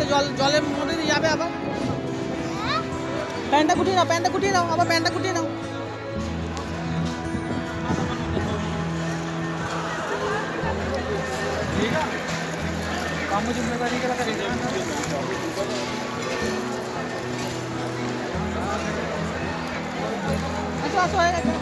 আছে জল জলের মধ্যে দিয়ে যাবে আবার প্যান্টটা গুটিয়ে নাও প্যান্টটা গুটিয়ে নাও আবার প্যান্টটা গুটিয়ে নাও ज़िम्मेदारी के अच्छा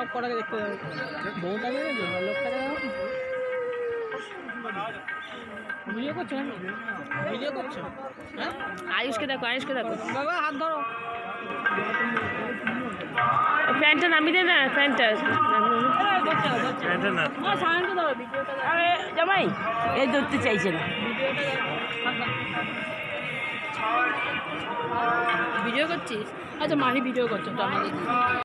সব কটাকে দেখতে বউটা লোকটা নেবে ভিডিও করছ ভিডিও করছ? হ্যাঁ? আয়ুষকে দেখো আয়ুষকে দেখো। বাবা হাত ধরো। প্যান্টটা নামিয়ে দে না আরে জামাই! এই ধরতে চাইছে না। ভিডিও করছিস? আচ্ছা মাহি ভিডিও করছ তো আমাদের।